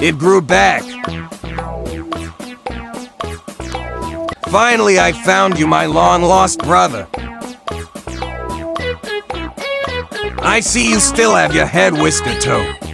It grew back. Finally, I found you, my long-lost brother. I see you still have your head, Whisker Toe.